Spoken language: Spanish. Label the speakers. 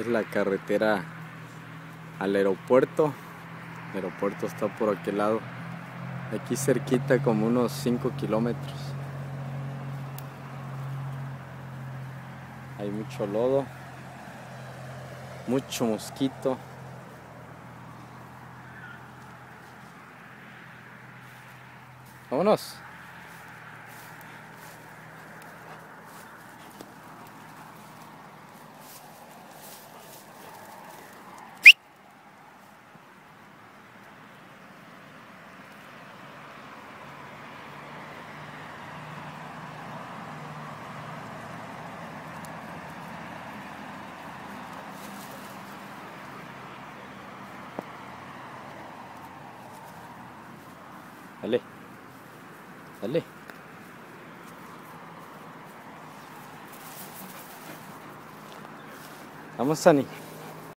Speaker 1: es la carretera al aeropuerto. El aeropuerto está por aquel lado. Aquí cerquita como unos 5 kilómetros. Hay mucho lodo, mucho mosquito. Vámonos. Allez. Allez. sama Sani.